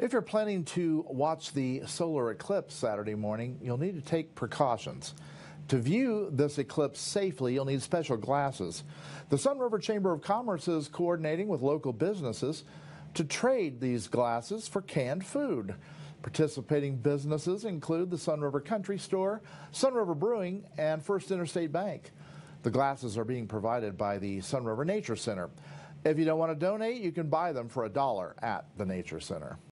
If you're planning to watch the solar eclipse Saturday morning, you'll need to take precautions. To view this eclipse safely, you'll need special glasses. The Sunriver Chamber of Commerce is coordinating with local businesses to trade these glasses for canned food. Participating businesses include the Sunriver Country Store, Sunriver Brewing, and First Interstate Bank. The glasses are being provided by the Sunriver Nature Center. If you don't want to donate, you can buy them for a dollar at the Nature Center.